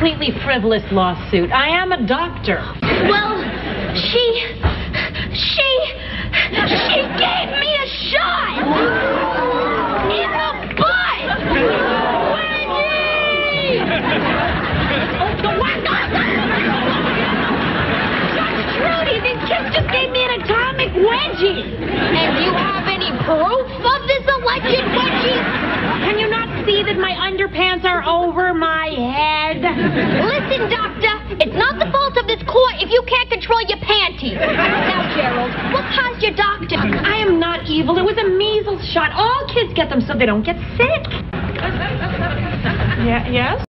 completely frivolous lawsuit. I am a doctor. Well, she, she, she gave me a shot in the butt. Wendy! Oh, what? That's Trudy, these kids just gave me an atomic wedgie. And do you have any proof of this alleged wedgie? Can you not see that my underpants are over my head? Listen, Doctor, it's not the fault of this court if you can't control your panties. Now, Gerald, what caused your doctor? I am not evil. It was a measles shot. All kids get them so they don't get sick. Yeah, yes?